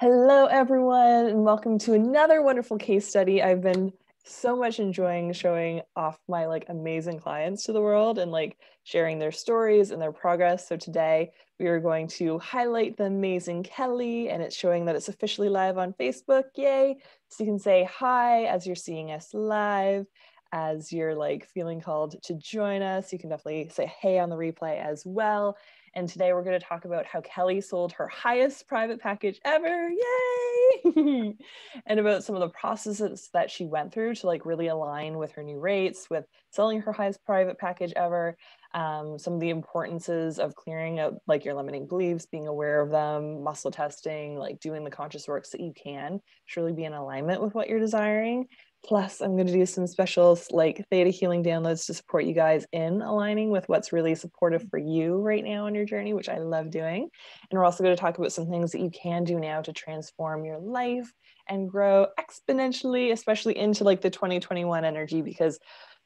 Hello, everyone, and welcome to another wonderful case study. I've been so much enjoying showing off my like amazing clients to the world and like sharing their stories and their progress. So today we are going to highlight the amazing Kellie, and it's showing that it's officially live on Facebook. Yay! So you can say hi as you're seeing us live. As you're like feeling called to join us, you can definitely say hey on the replay as well. And today we're going to talk about how Kellie sold her highest private package ever. Yay! and about some of the processes that she went through to like really align with her new rates, with selling her highest private package ever. Um, some of the importances of clearing out like your limiting beliefs, being aware of them, muscle testing, like doing the conscious works that you can, truly be in alignment with what you're desiring. Plus, I'm going to do some specials like theta healing downloads to support you guys in aligning with what's really supportive for you right now on your journey, which I love doing. And we're also going to talk about some things that you can do now to transform your life and grow exponentially, especially into like the 2021 energy, because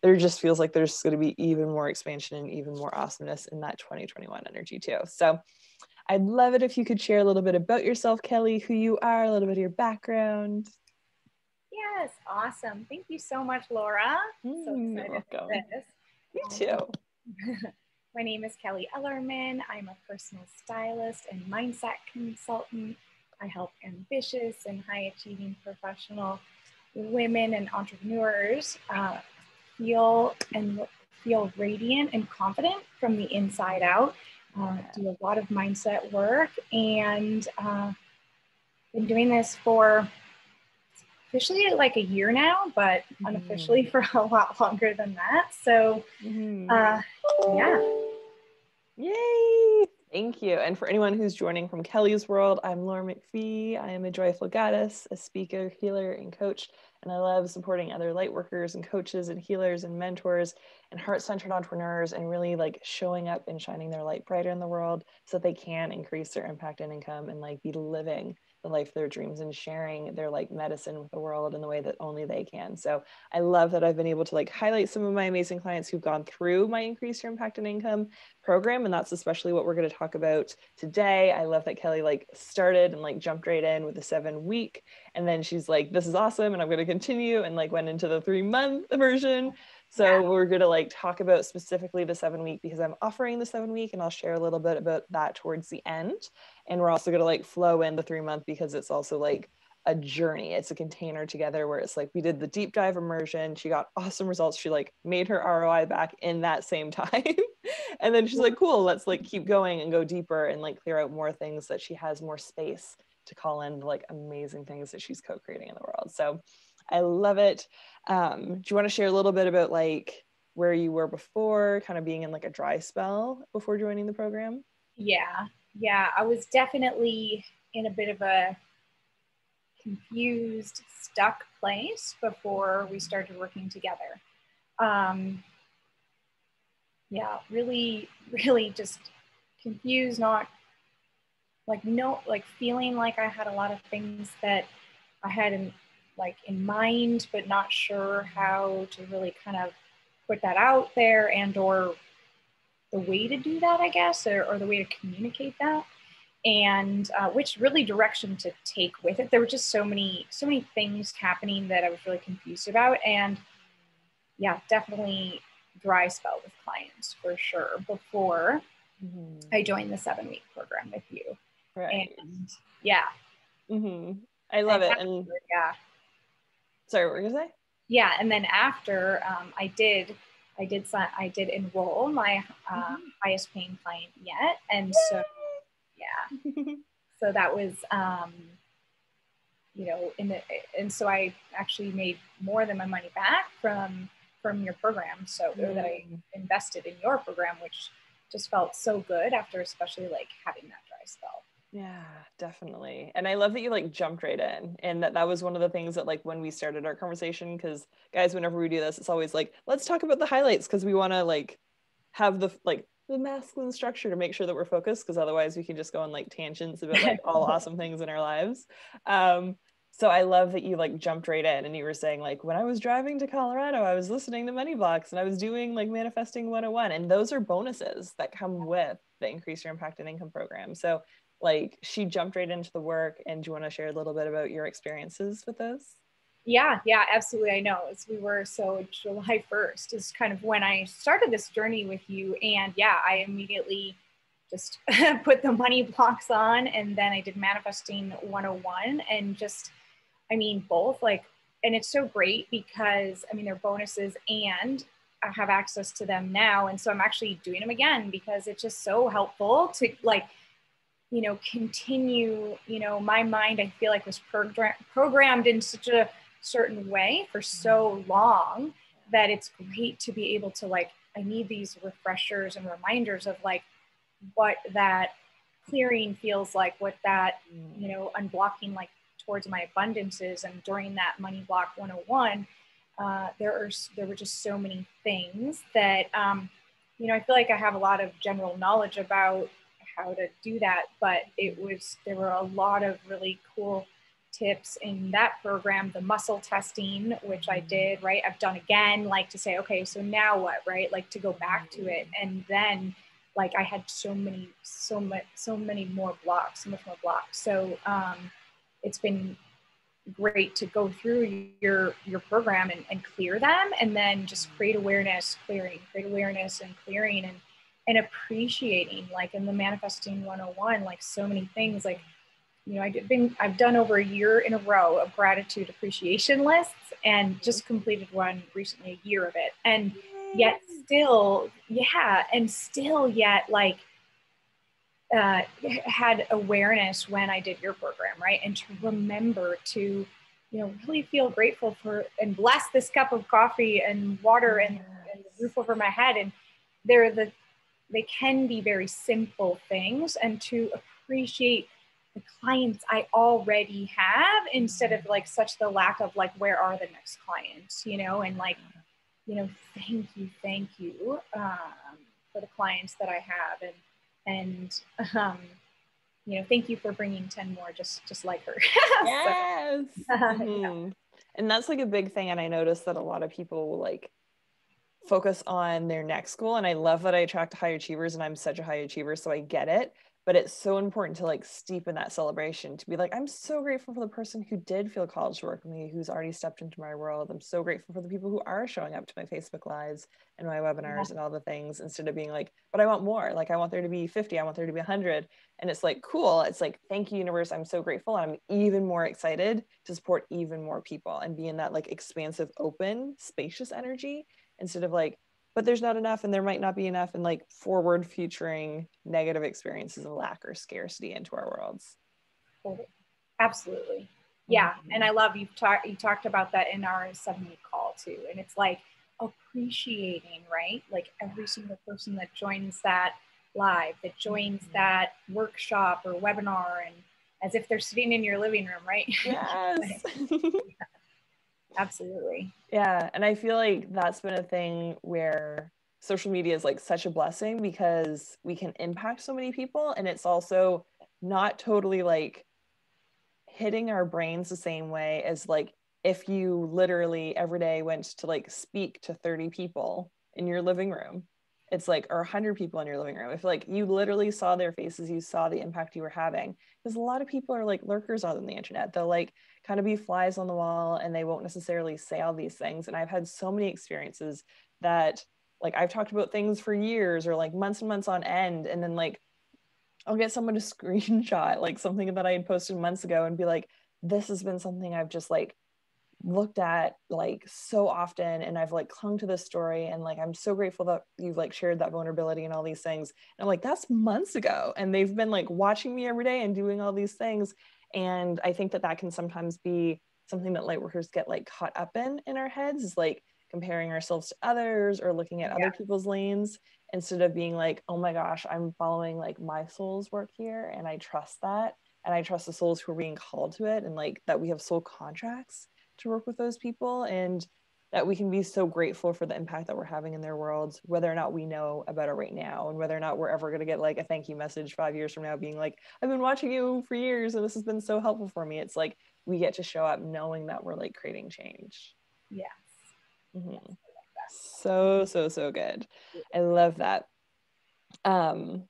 there just feels like there's going to be even more expansion and even more awesomeness in that 2021 energy too. So I'd love it if you could share a little bit about yourself, Kellie, who you are, a little bit of your background. Yes, awesome. Thank you so much, Laura. Mm, so excited for this. Me um, too. My name is Kellie Ellermann. I'm a personal stylist and mindset consultant. I help ambitious and high achieving professional women and entrepreneurs uh, feel and feel radiant and confident from the inside out. Uh, do a lot of mindset work and uh, been doing this for officially like a year now, but mm-hmm. unofficially for a lot longer than that. So, mm-hmm. uh, yeah. Yay! Thank you. And for anyone who's joining from Kellie's World, I'm Laura McPhee. I am a joyful goddess, a speaker, healer, and coach. And I love supporting other light workers and coaches and healers and mentors and heart centered entrepreneurs and really like showing up and shining their light brighter in the world so that they can increase their impact and income and like be living the life of their dreams and sharing their like medicine with the world in the way that only they can. So I love that I've been able to like highlight some of my amazing clients who've gone through my increase your impact and income program. And that's especially what we're going to talk about today. I love that Kellie like started and like jumped right in with the seven week. And then she's like, this is awesome. And I'm going to continue and like went into the three month version. So yeah. we're going to like talk about specifically the seven week because I'm offering the seven week and I'll share a little bit about that towards the end. And we're also going to like flow in the three month because it's also like a journey. It's a container together where it's like we did the deep dive immersion. She got awesome results. She like made her ROI back in that same time. and then she's like, cool, let's like keep going and go deeper and like clear out more things that she has more space to call in like amazing things that she's co-creating in the world. So I love it. Um, do you want to share a little bit about like where you were before, kind of being in like a dry spell before joining the program? Yeah, yeah, I was definitely in a bit of a confused, stuck place before we started working together. Um, yeah, really, really just confused, not like no, like feeling like I had a lot of things that I hadn't like in mind, but not sure how to really kind of put that out there and or the way to do that, I guess, or, or the way to communicate that and uh, which really direction to take with it. There were just so many, so many things happening that I was really confused about. And yeah, definitely dry spell with clients for sure before mm-hmm. I joined the seven week program with you. Right. And yeah. Mm-hmm. I love and it. And yeah. Sorry, what were you gonna say? Yeah, and then after um, I did, I did, I did enroll my uh, mm-hmm. highest paying client yet, and Yay! so yeah, so that was, um, you know, in the, and so I actually made more than my money back from from your program. So mm. that I invested in your program, which just felt so good after, especially like having that dry spell. Yeah, definitely. And I love that you like jumped right in. And that that was one of the things that like when we started our conversation cuz guys whenever we do this it's always like let's talk about the highlights cuz we want to like have the like the masculine structure to make sure that we're focused because otherwise we can just go on like tangents about like all awesome things in our lives. Um so I love that you like jumped right in and you were saying like when I was driving to Colorado I was listening to Money Blocks and I was doing like manifesting 101 and those are bonuses that come with the increase your impact and income program. So like she jumped right into the work and do you want to share a little bit about your experiences with those yeah yeah absolutely i know as we were so july 1st is kind of when i started this journey with you and yeah i immediately just put the money blocks on and then i did manifesting 101 and just i mean both like and it's so great because i mean they're bonuses and i have access to them now and so i'm actually doing them again because it's just so helpful to like you know continue you know my mind i feel like was program- programmed in such a certain way for so long that it's great to be able to like i need these refreshers and reminders of like what that clearing feels like what that you know unblocking like towards my abundances and during that money block 101 uh, there are there were just so many things that um, you know i feel like i have a lot of general knowledge about how to do that but it was there were a lot of really cool tips in that program the muscle testing which i mm-hmm. did right? I've done again like to say okay so now what right? Like to go back to mm-hmm. it. And then like i had so many so much so many more blocks so much more blocks. So um, it's been great to go through your your program and, and clear them and then just mm-hmm. create awareness clearing create awareness and clearing and and appreciating like in the manifesting 101 like so many things like you know i've been i've done over a year in a row of gratitude appreciation lists and just completed one recently a year of it. And yet still yeah and still yet like uh, had awareness when i did your program right? And to remember to you know really feel grateful for and bless this cup of coffee and water and, and the roof over my head. And they're the they can be very simple things and to appreciate the clients I already have instead of like such the lack of like where are the next clients, you know, and like, you know, thank you, thank you um, for the clients that I have and and um, you know, thank you for bringing ten more just just like her. yes. so, mm-hmm. yeah. And that's like a big thing, and I noticed that a lot of people like focus on their next goal and i love that i attract high achievers and i'm such a high achiever so i get it but it's so important to like steep in that celebration to be like i'm so grateful for the person who did feel called to work with me who's already stepped into my world. I'm so grateful for the people who are showing up to my facebook lives and my webinars yeah. and all the things instead of being like but i want more. Like i want there to be 50 i want there to be 100 and it's like cool. It's like thank you universe. I'm so grateful i'm even more excited to support even more people and be in that like expansive open spacious energy instead of like but there's not enough and there might not be enough and like forward futuring negative experiences of lack or scarcity into our worlds. Absolutely. Yeah. Mm-hmm. and i love you talked you talked about that in our seven week call too. And it's like appreciating right? Like every single person that joins that live that joins mm-hmm. that workshop or webinar and as if they're sitting in your living room right? Yes absolutely. Yeah and i feel like that's been a thing where social media is like such a blessing because we can impact so many people and it's also not totally like hitting our brains the same way as like if you literally every day went to like speak to 30 people in your living room it's like or 100 people in your living room. If like you literally saw their faces you saw the impact you were having because a lot of people are like lurkers on the internet. They'll like kind of be flies on the wall and they won't necessarily say all these things and i've had so many experiences that like i've talked about things for years or like months and months on end and then like i'll get someone to screenshot like something that i had posted months ago and be like this has been something i've just like looked at like so often and I've like clung to this story and like I'm so grateful that you've like shared that vulnerability and all these things. And I'm like that's months ago and they've been like watching me every day and doing all these things and I think that that can sometimes be something that light workers get like caught up in in our heads is like comparing ourselves to others or looking at yeah. other people's lanes instead of being like oh my gosh I'm following like my soul's work here and I trust that and I trust the souls who are being called to it and like that we have soul contracts to work with those people and that we can be so grateful for the impact that we're having in their worlds, whether or not we know about it right now, and whether or not we're ever going to get like a thank you message five years from now, being like, I've been watching you for years and this has been so helpful for me. It's like we get to show up knowing that we're like creating change. Yes. Mm-hmm. So, so, so good. I love that. Um,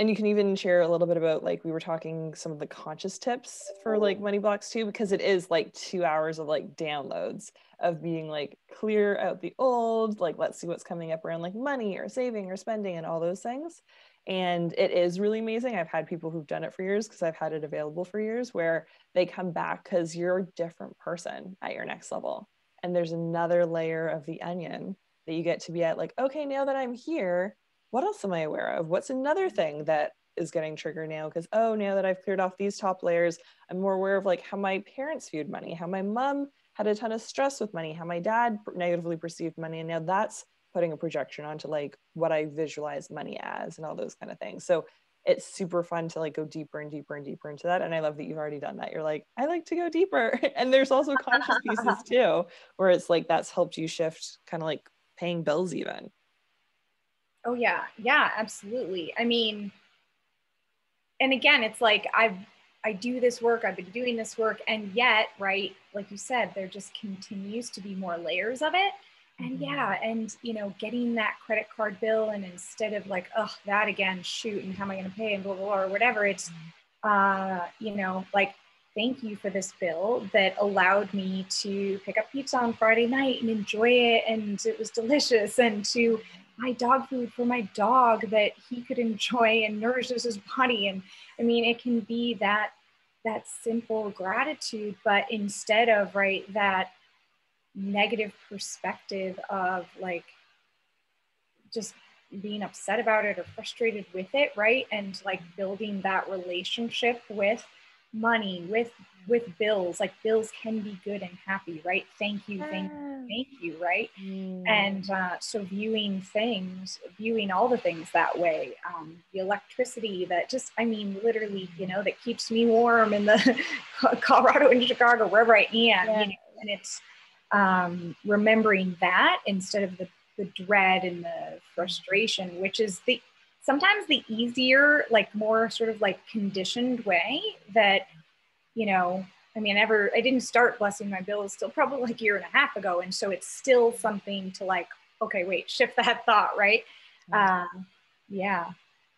and you can even share a little bit about like we were talking some of the conscious tips for like money blocks too because it is like two hours of like downloads of being like clear out the old like let's see what's coming up around like money or saving or spending and all those things. And it is really amazing. I've had people who've done it for years because i've had it available for years where they come back because you're a different person at your next level. And there's another layer of the onion that you get to be at like okay now that i'm here what else am I aware of? What's another mm-hmm. thing that is getting triggered now? Because, oh, now that I've cleared off these top layers, I'm more aware of like how my parents viewed money, how my mom had a ton of stress with money, how my dad negatively perceived money. And now that's putting a projection onto like what I visualize money as and all those kind of things. So it's super fun to like go deeper and deeper and deeper into that. And I love that you've already done that. You're like, I like to go deeper. and there's also conscious pieces too, where it's like that's helped you shift kind of like paying bills even. Oh yeah, yeah, absolutely. I mean, and again, it's like I've I do this work, I've been doing this work, and yet, right, like you said, there just continues to be more layers of it. And mm-hmm. yeah, and you know, getting that credit card bill, and instead of like, oh, that again, shoot, and how am I going to pay, and blah blah blah, or whatever, it's, uh, you know, like, thank you for this bill that allowed me to pick up pizza on Friday night and enjoy it, and it was delicious, and to buy dog food for my dog that he could enjoy and nourishes his body. And I mean, it can be that that simple gratitude, but instead of right that negative perspective of like just being upset about it or frustrated with it, right? And like building that relationship with money, with with bills like bills can be good and happy right thank you thank you thank you right mm. and uh, so viewing things viewing all the things that way um, the electricity that just i mean literally you know that keeps me warm in the colorado and chicago wherever i am yeah. you know, and it's um, remembering that instead of the, the dread and the frustration which is the sometimes the easier like more sort of like conditioned way that you know, I mean, ever I didn't start blessing my bills till probably like a year and a half ago, and so it's still something to like, okay, wait, shift that thought, right? Mm-hmm. Um, yeah.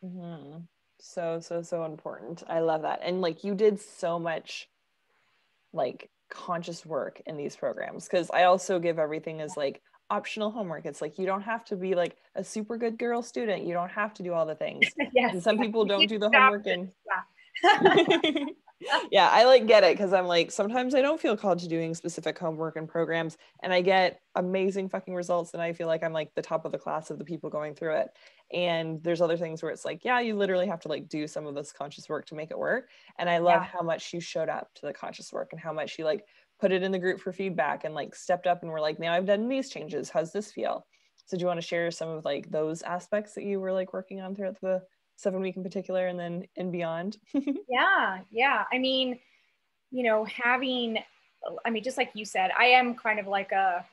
Mm-hmm. So so so important. I love that, and like you did so much, like conscious work in these programs because I also give everything as like optional homework. It's like you don't have to be like a super good girl student. You don't have to do all the things. yes. And some people don't do the homework and yeah. I like get it because I'm like sometimes I don't feel called to doing specific homework and programs, and I get amazing fucking results, and I feel like I'm like the top of the class of the people going through it. And there's other things where it's like, yeah, you literally have to like do some of this conscious work to make it work. And I love yeah. how much you showed up to the conscious work and how much you like put it in the group for feedback and like stepped up and were like, now I've done these changes. How's this feel? So do you want to share some of like those aspects that you were like working on throughout the seven week in particular and then and beyond yeah yeah i mean you know having i mean just like you said i am kind of like a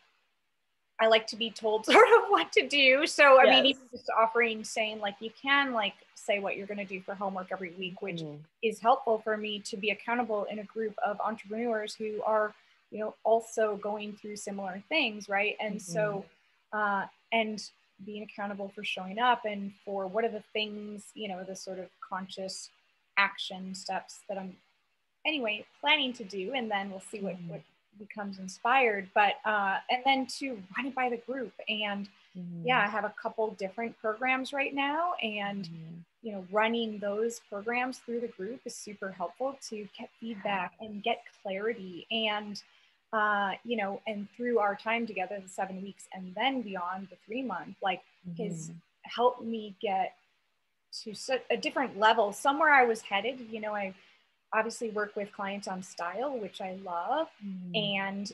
i like to be told sort of what to do so i yes. mean even just offering saying like you can like say what you're going to do for homework every week which mm. is helpful for me to be accountable in a group of entrepreneurs who are you know also going through similar things right and mm-hmm. so uh, and being accountable for showing up and for what are the things, you know, the sort of conscious action steps that I'm anyway planning to do. And then we'll see what, mm-hmm. what becomes inspired. But, uh, and then to run it by the group. And mm-hmm. yeah, I have a couple different programs right now. And, mm-hmm. you know, running those programs through the group is super helpful to get feedback and get clarity. And, uh, you know, and through our time together, the seven weeks and then beyond the three month, like mm-hmm. has helped me get to such a different level, somewhere I was headed. You know, I obviously work with clients on style, which I love. Mm-hmm. And,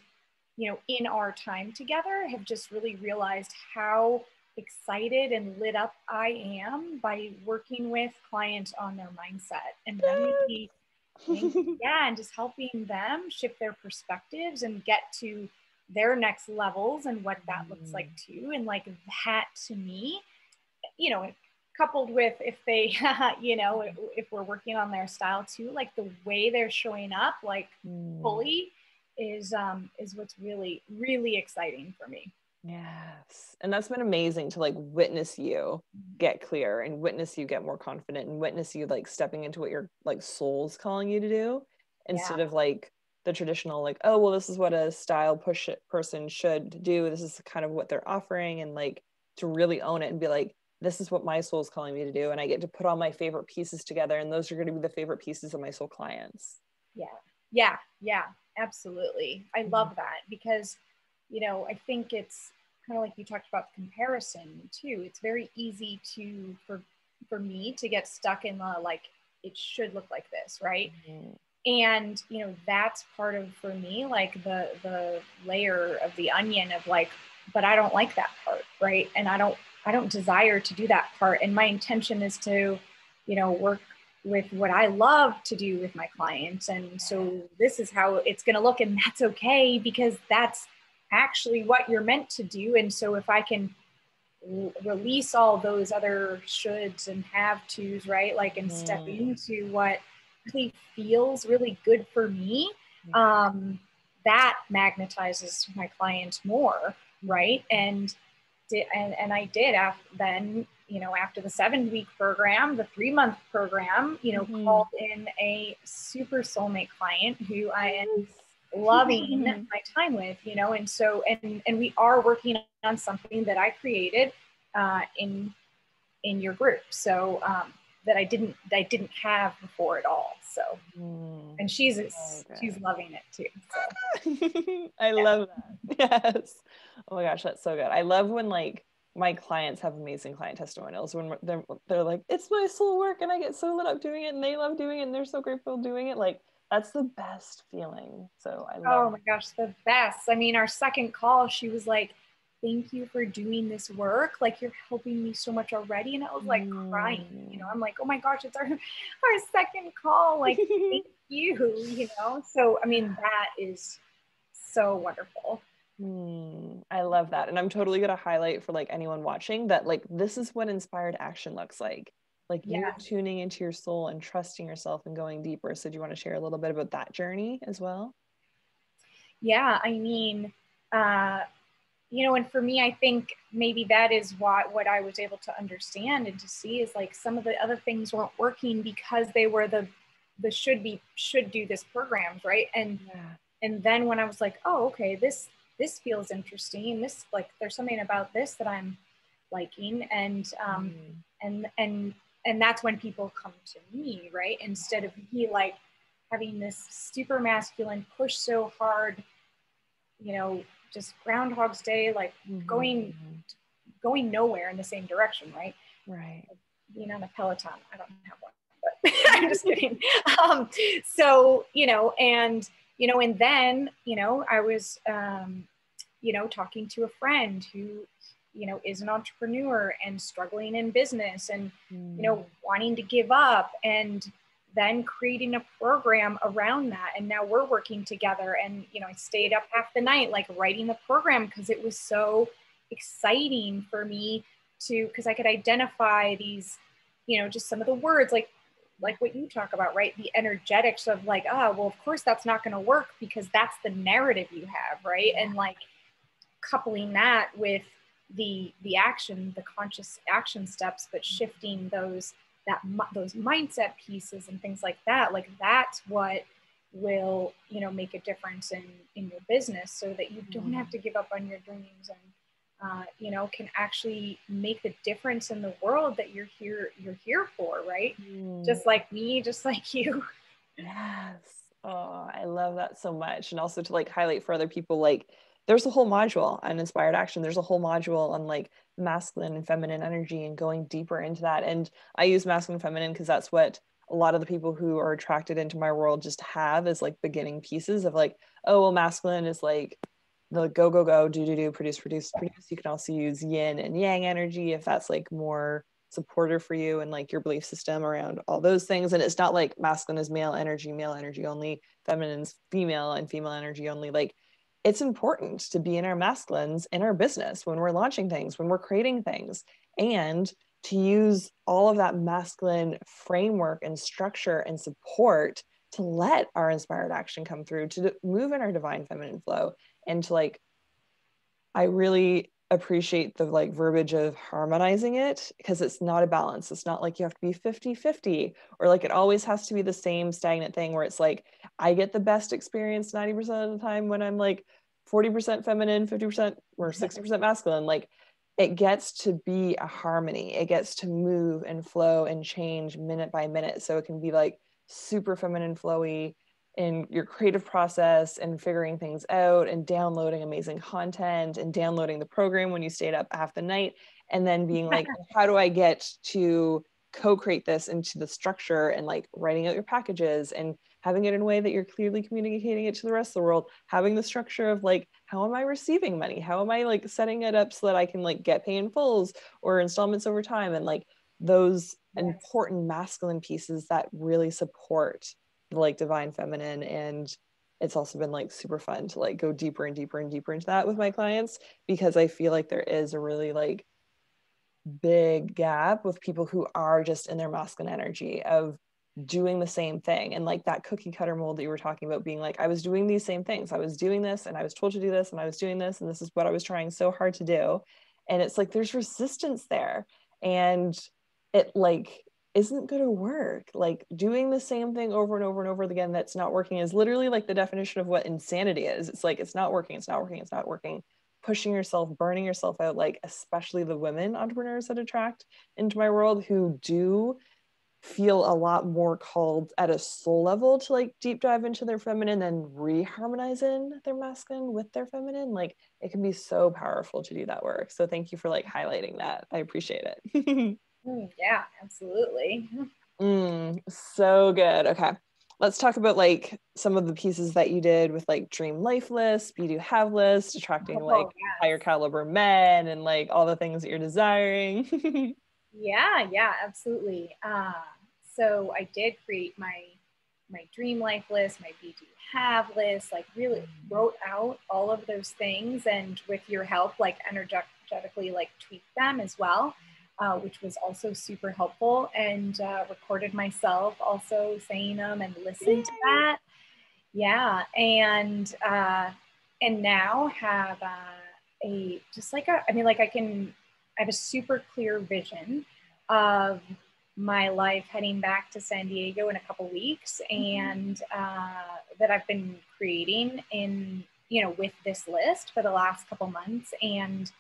you know, in our time together, have just really realized how excited and lit up I am by working with clients on their mindset and them yeah, and just helping them shift their perspectives and get to their next levels and what that mm. looks like mm. too. And like that to me, you know, coupled with if they, you know, if we're working on their style too, like the way they're showing up, like mm. fully is um is what's really really exciting for me Yes. And that's been amazing to like witness you Mm-hmm. get clear and witness you get more confident and witness you like stepping into what your like soul's calling you to do instead of like the traditional like oh well this is what a style push person should do this is kind of what they're offering and like to really own it and be like this is what my soul is calling me to do and i get to put all my favorite pieces together and those are going to be the favorite pieces of my soul clients Yeah. Yeah. Yeah. Absolutely. I love mm-hmm. that because, you know, I think it's kind of like you talked about comparison too. It's very easy to, for, for me to get stuck in the like, it should look like this, right? Mm-hmm. and you know that's part of for me like the the layer of the onion of like but i don't like that part right and i don't i don't desire to do that part and my intention is to you know work with what i love to do with my clients and so this is how it's going to look and that's okay because that's actually what you're meant to do and so if i can release all those other shoulds and have tos right like and step Mm. into what really feels really good for me Mhm. um, that magnetizes my clients more right and did and, and i did after then you know after the seven week program the three month program you know Mhm. called in a super soulmate client who i am loving my time with you know and so and and we are working on something that i created uh, in in your group. So um, that i didn't that i didn't have before at all so Mm. and she's Okay. she's loving it too so I love that. Yes. Oh my gosh, that's so good. I love when like my clients have amazing client testimonials when they're they're like, it's my soul work and I get so lit up doing it and they love doing it and they're so grateful doing it. Like that's the best feeling. So I love. oh love my gosh the best i mean our second call she was like thank you for doing this work like you're helping me so much already and i was like crying you know i'm like oh my gosh it's our our second call like thank you you know so i mean that is so wonderful Hmm, I love that. And I'm totally going to highlight for like anyone watching that like this is what inspired action looks like. Like you Yeah. tuning into your soul and trusting yourself and going deeper. So do you want to share a little bit about that journey as well? yeah i mean uh you know and for me i think maybe that is what what i was able to understand and to see is like some of the other things weren't working because they were the the should be should do this programs right and Yeah. and then when i was like oh okay this this feels interesting this like there's something about this that i'm liking and um Mm. and and and that's when people come to me right instead of me like having this super masculine push so hard you know just groundhog's day like going- Mhm. going nowhere in the same direction right Right. being on a peloton i don't have one but i'm just kidding um so you know and you know and then you know i was um you know talking to a friend who you know is an entrepreneur and struggling in business and you know wanting to give up and then creating a program around that. And now we're working together. And you know i stayed up half the night like writing the program because it was so exciting for me to because i could identify these you know just some of the words like like what you talk about right? The energetics of like oh well of course that's not going to work because that's the narrative you have right? And like coupling that with the the action the conscious action steps but shifting those that those mindset pieces and things like that like that's what will you know make a difference in in your business so that you don't have to give up on your dreams and uh, you know can actually make the difference in the world that you're here you're here for right Mm. just like me just like you Yes. Oh, I love that so much. And also to like highlight for other people, like there's a whole module on inspired action. There's a whole module on like masculine and feminine energy and going deeper into that. And I use masculine feminine because that's what a lot of the people who are attracted into my world just have as like beginning pieces of like, oh, well, masculine is like the go, go, go, do, do, do, produce, produce, produce. You can also use yin and yang energy if that's like more supporter for you and like your belief system around all those things. And it's not like masculine is male energy, male energy only, feminine is female and female energy only. Like it's important to be in our masculines in our business when we're launching things, when we're creating things, and to use all of that masculine framework and structure and support to let our inspired action come through, to move in our divine feminine flow, and to like I really appreciate the like verbiage of harmonizing it because it's not a balance. It's not like you have to be 50 50 or like it always has to be the same stagnant thing where it's like I get the best experience 90% of the time when I'm like 40% feminine, 50% or 60% masculine. Like it gets to be a harmony. It gets to move and flow and change minute by minute. So it can be like super feminine, flowy in your creative process and figuring things out and downloading amazing content and downloading the program when you stayed up half the night and then being like how do i get to co-create this into the structure and like writing out your packages and having it in a way that you're clearly communicating it to the rest of the world having the structure of like how am i receiving money how am i like setting it up so that i can like get pay in fulls or installments over time and like those yes. important masculine pieces that really support like divine feminine and it's also been like super fun to like go deeper and deeper and deeper into that with my clients because I feel like there is a really like big gap with people who are just in their masculine energy of doing the same thing and like that cookie cutter mold that you were talking about being like I was doing these same things. I was doing this and I was told to do this and I was doing this and this is what I was trying so hard to do. And it's like there's resistance there and it like isn't going to work. Like doing the same thing over and over and over again that's not working is literally like the definition of what insanity is. It's like it's not working, it's not working, it's not working. Pushing yourself, burning yourself out, like especially the women entrepreneurs that attract into my world who do feel a lot more called at a soul level to like deep dive into their feminine and reharmonize in their masculine with their feminine. Like it can be so powerful to do that work. So thank you for like highlighting that. I appreciate it. Mm, yeah, absolutely. Mm, so good. Okay. Let's talk about like some of the pieces that you did with like Dream Life List, Be Do Have List, attracting oh, like yes. higher caliber men and like all the things that you're desiring. yeah, yeah, absolutely. Uh, so I did create my my dream life list, my Be Do Have list, like really wrote out all of those things and with your help, like energetically like tweak them as well uh, which was also super helpful, and uh, recorded myself also saying them and listened Yay. to that. Yeah, and uh, and now have uh, a just like a I mean like I can I have a super clear vision of my life heading back to San Diego in a couple weeks, mm-hmm. and uh, that I've been creating in you know with this list for the last couple months and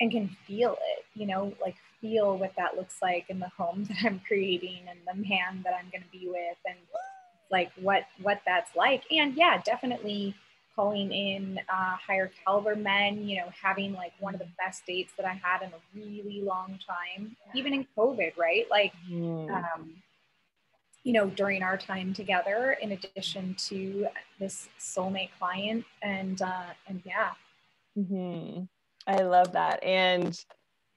and can feel it you know like feel what that looks like in the home that I'm creating and the man that I'm going to be with and like what what that's like and yeah definitely calling in uh, higher caliber men you know having like one of the best dates that I had in a really long time even in COVID right like mm. um, you know during our time together in addition to this soulmate client and uh, and yeah mm-hmm. I love that and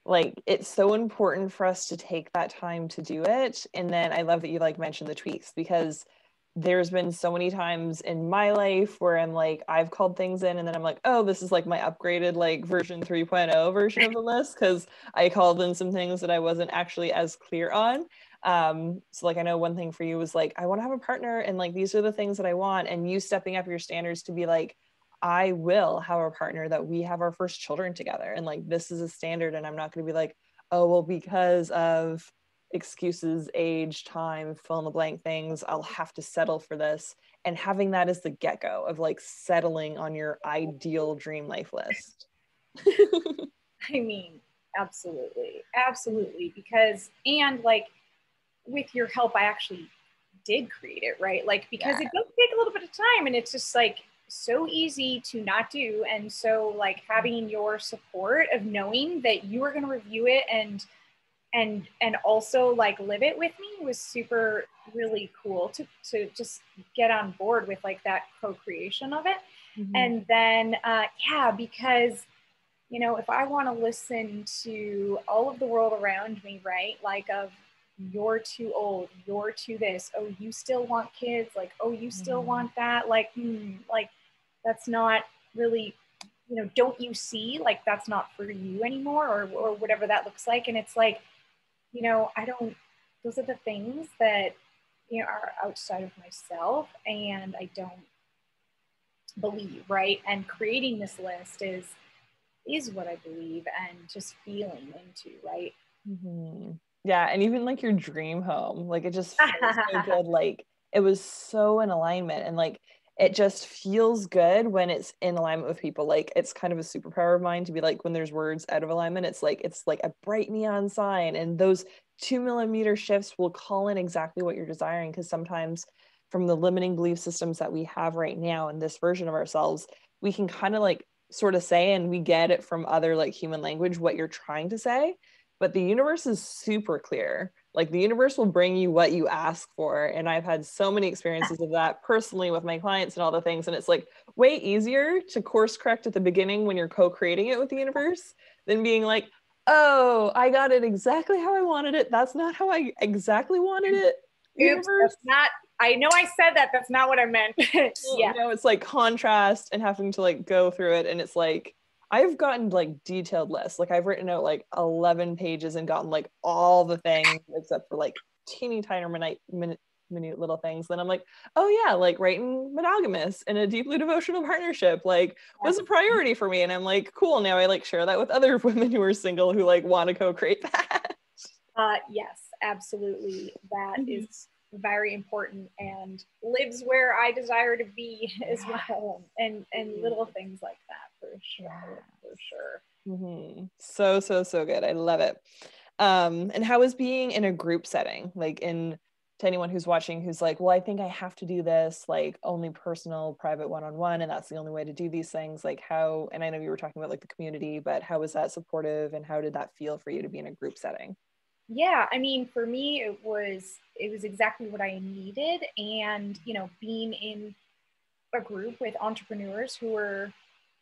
like it's so important for us to take that time to do it and then i love that you like mentioned the tweaks because there's been so many times in my life where i'm like i've called things in and then i'm like oh this is like my upgraded like version 3.0 version of the list because i called in some things that i wasn't actually as clear on. Um so like i know one thing for you was like i want to have a partner and like these are the things that i want and you stepping up your standards to be like I will have a partner that we have our first children together. And like, this is a standard. And I'm not going to be like, oh, well, because of excuses, age, time, fill in the blank things, I'll have to settle for this. And having that as the get go of like settling on your ideal dream life list. I mean, absolutely. Absolutely. Because, and like, with your help, I actually did create it, right? Like, because yeah. it does take a little bit of time and it's just like, so easy to not do and so like having your support of knowing that you are going to review it and and and also like live it with me was super really cool to to just get on board with like that co-creation of it mm-hmm. and then uh yeah because you know if i want to listen to all of the world around me right like of you're too old you're too this oh you still want kids like oh you still mm-hmm. want that like hmm, like that's not really you know don't you see like that's not for you anymore or, or whatever that looks like and it's like you know i don't those are the things that you know are outside of myself and i don't believe right and creating this list is is what I believe and just feeling into, right? Mm-hmm. Yeah. And even like your dream home, like it just feels so good. Like it was so in alignment and like it just feels good when it's in alignment with people. Like it's kind of a superpower of mine to be like when there's words out of alignment, it's like it's like a bright neon sign, and those two millimeter shifts will call in exactly what you're desiring. Because sometimes from the limiting belief systems that we have right now in this version of ourselves, we can kind of like sort of say, and we get it from other like human language what you're trying to say. But the universe is super clear like the universe will bring you what you ask for and i've had so many experiences of that personally with my clients and all the things and it's like way easier to course correct at the beginning when you're co-creating it with the universe than being like oh i got it exactly how i wanted it. That's not how i exactly wanted it Oops, that's not i know i said that that's not what i meant. Yeah. you know, it's like contrast and having to like go through it and it's like I've gotten like detailed lists. Like I've written out like 11 pages and gotten like all the things except for like teeny tiny minute, minute, minute little things. Then I'm like, oh yeah, like writing monogamous in a deeply devotional partnership, like was a priority for me. And I'm like, cool. Now I like share that with other women who are single who like want to co-create that. Uh, yes, absolutely. That mm-hmm. is very important and lives where I desire to be as well. And and little things like that for sure. For sure. Mm-hmm. So, so, so good. I love it. Um, and how is being in a group setting, like in to anyone who's watching who's like, well, I think I have to do this, like only personal, private one on one, and that's the only way to do these things. Like, how, and I know you were talking about like the community, but how was that supportive and how did that feel for you to be in a group setting? Yeah i mean for me it was it was exactly what i needed and you know being in a group with entrepreneurs who were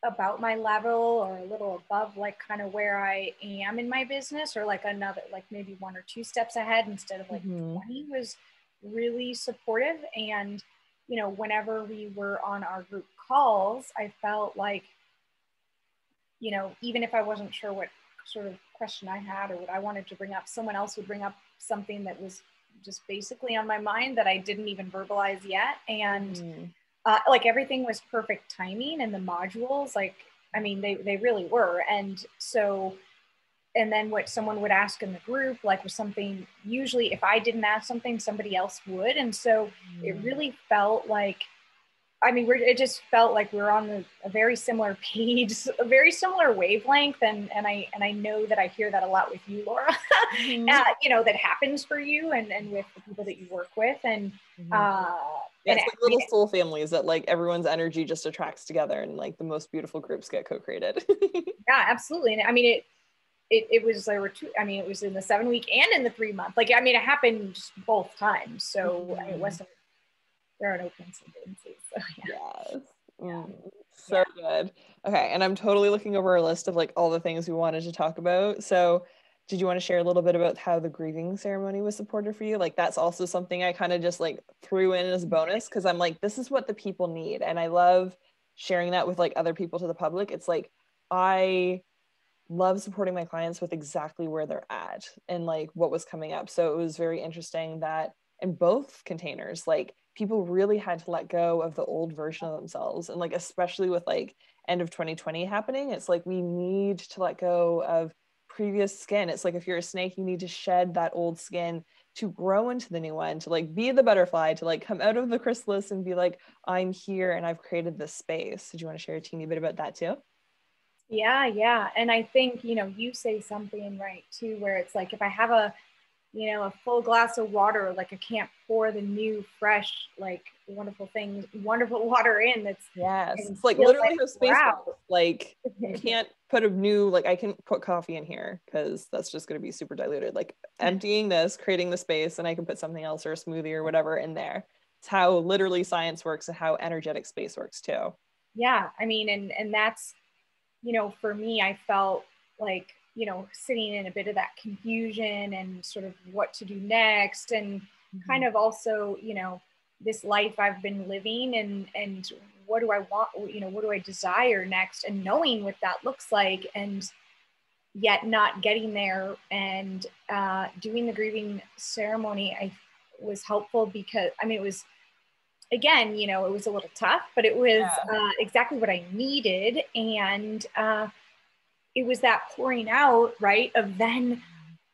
about my level or a little above like kind of where i am in my business or like another like maybe one or two steps ahead instead of like mm-hmm. 20 was really supportive and you know whenever we were on our group calls i felt like you know even if i wasn't sure what sort of question I had or what I wanted to bring up, someone else would bring up something that was just basically on my mind that I didn't even verbalize yet. And mm. uh, like everything was perfect timing and the modules, like, I mean, they, they really were. And so, and then what someone would ask in the group, like was something, usually if I didn't ask something, somebody else would. And so mm. it really felt like, I mean, it just felt like we are on the, a very similar page, a very similar wavelength, and and I and I know that I hear that a lot with you, Laura. Mm-hmm. uh, you know that happens for you, and and with the people that you work with, and mm-hmm. uh, yeah, it's like little soul families that like everyone's energy just attracts together, and like the most beautiful groups get co-created. yeah, absolutely, and I mean it. It, it was there were two i mean it was in the seven week and in the three month like i mean it happened both times so mm-hmm. it wasn't there are no coincidences. So yeah. Yes. Mm, so yeah. good. Okay. And I'm totally looking over a list of like all the things we wanted to talk about. So did you want to share a little bit about how the grieving ceremony was supported for you? Like that's also something I kind of just like threw in as a bonus because I'm like, this is what the people need. And I love sharing that with like other people to the public. It's like I love supporting my clients with exactly where they're at and like what was coming up. So it was very interesting that in both containers, like people really had to let go of the old version of themselves and like especially with like end of 2020 happening it's like we need to let go of previous skin. It's like if you're a snake you need to shed that old skin to grow into the new one to like be the butterfly to like come out of the chrysalis and be like i'm here and i've created this space. Did you want to share a teeny bit about that too? Yeah yeah and i think you know you say something right too where it's like if i have a you know, a full glass of water, like I can't pour the new, fresh, like wonderful things, wonderful water in. That's yes, it's like literally like no space. Like you can't put a new, like I can put coffee in here because that's just going to be super diluted. Like emptying this, creating the space, and I can put something else or a smoothie or whatever in there. It's how literally science works and how energetic space works too. Yeah, I mean, and and that's, you know, for me, I felt like you know, sitting in a bit of that confusion and sort of what to do next and mm-hmm. kind of also, you know, this life I've been living and and what do I want, you know, what do I desire next and knowing what that looks like and yet not getting there and uh, doing the grieving ceremony I was helpful because I mean it was again you know it was a little tough but it was yeah. uh, exactly what I needed and uh, it was that pouring out, right, of then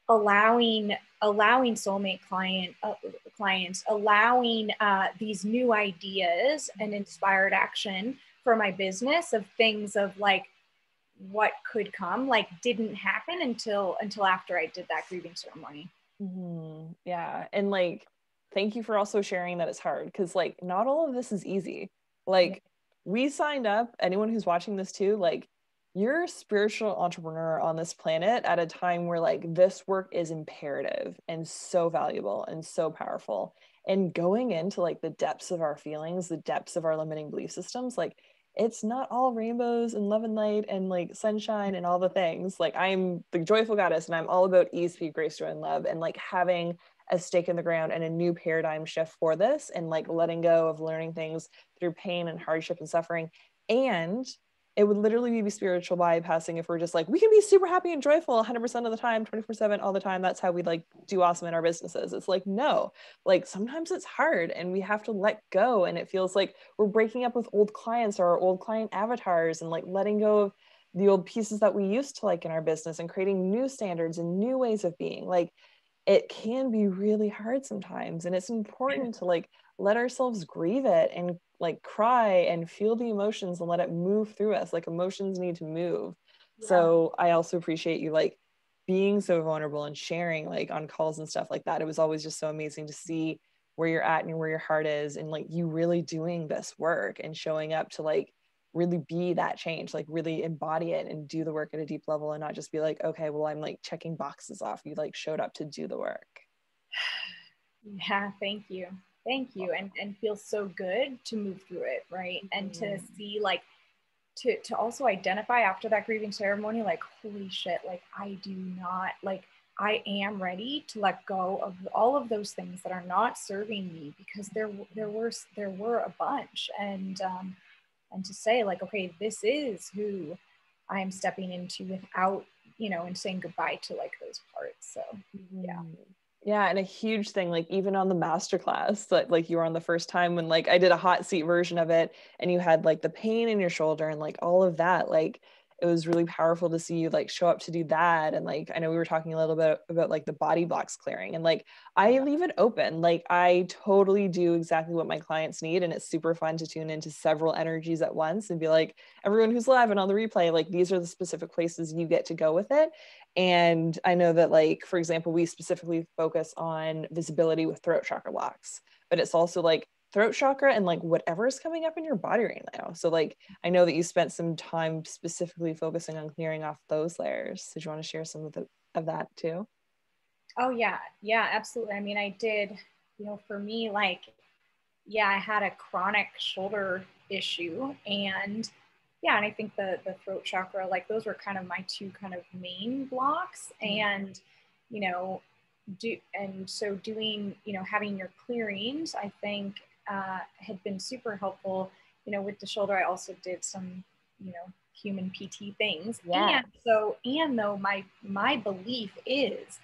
allowing allowing soulmate client uh, clients, allowing uh, these new ideas and inspired action for my business of things of like what could come like didn't happen until until after I did that grieving ceremony. Mm-hmm. Yeah, and like thank you for also sharing that it's hard because like not all of this is easy. Like we signed up. Anyone who's watching this too, like you're a spiritual entrepreneur on this planet at a time where like this work is imperative and so valuable and so powerful. And going into like the depths of our feelings the depths of our limiting belief systems like it's not all rainbows and love and light and like sunshine and all the things. Like i'm the joyful goddess and i'm all about ease speed grace joy and love. And like having a stake in the ground and a new paradigm shift for this and like letting go of learning things through pain and hardship and suffering and it would literally be spiritual bypassing if we're just like we can be super happy and joyful 100% of the time 24 7 all the time. That's how we like do awesome in our businesses. It's like no like sometimes it's hard and we have to let go and it feels like we're breaking up with old clients or our old client avatars and like letting go of the old pieces that we used to like in our business and creating new standards and new ways of being. Like it can be really hard sometimes and it's important to like let ourselves grieve it and like cry and feel the emotions and let it move through us like emotions need to move. Yeah. so i also appreciate you like being so vulnerable and sharing like on calls and stuff like that. It was always just so amazing to see where you're at and where your heart is and like you really doing this work and showing up to like really be that change like really embody it and do the work at a deep level and not just be like okay well i'm like checking boxes off you like showed up to do the work. Yeah thank you thank you and and feels so good to move through it right mm-hmm. and to mm-hmm. see like to to also identify after that grieving ceremony like holy shit like i do not like i am ready to let go of all of those things that are not serving me because there there were there were a bunch and um and to say like okay this is who i'm stepping into without you know and saying goodbye to like those parts so mm-hmm. Yeah, and a huge thing, like even on the masterclass, that like you were on the first time when like I did a hot seat version of it, and you had like the pain in your shoulder and like all of that. Like it was really powerful to see you like show up to do that and like i know we were talking a little bit about like the body blocks clearing and like i leave it open like i totally do exactly what my clients need and it's super fun to tune into several energies at once and be like everyone who's live and on the replay like these are the specific places you get to go with it and i know that like for example we specifically focus on visibility with throat chakra blocks but it's also like throat chakra and like whatever is coming up in your body right now. So like I know that you spent some time specifically focusing on clearing off those layers. Did you want to share some of the of that too? Oh yeah, yeah, absolutely. I mean, I did, you know, for me, like, yeah, I had a chronic shoulder issue and yeah, and I think the the throat chakra, like those were kind of my two kind of main blocks. Mm-hmm. And, you know, do and so doing, you know, having your clearings, I think uh, had been super helpful. You know, with the shoulder, I also did some, you know, human PT things. Yeah. And so, and though my my belief is